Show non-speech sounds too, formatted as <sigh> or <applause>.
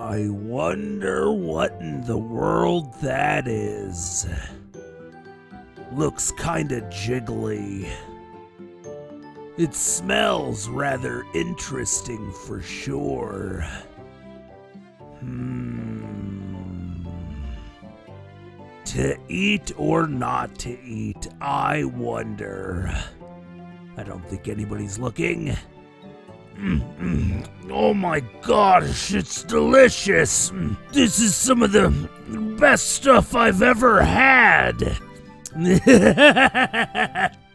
I wonder what in the world that is. Looks kinda jiggly. It smells rather interesting for sure. Hmm. To eat or not to eat, I wonder. I don't think anybody's looking. Mm, <clears throat> mm. Oh my gosh, it's delicious. This is some of the best stuff I've ever had. <laughs>